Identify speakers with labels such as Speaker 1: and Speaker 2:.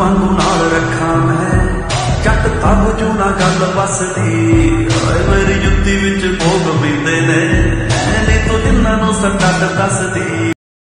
Speaker 1: ਵਾਂਗੂ ਨਾਲ ਰੱਖਾਂ ਮੈਂ। ਜੱਟ ਤਬ ਜੂ ਨਾ ਗੱਲ ਬਸਦੀ ਓਏ ਮੇਰੀ ਜੁੱਤੀ ਵਿੱਚ ਭੋਗ ਪੀਂਦੇ ਨੇ। ਐਨੇ ਤੋਂ ਜਿੰਨਾਂ ਨੂੰ ਸੱਟਾ ਦੱਸਦੀ।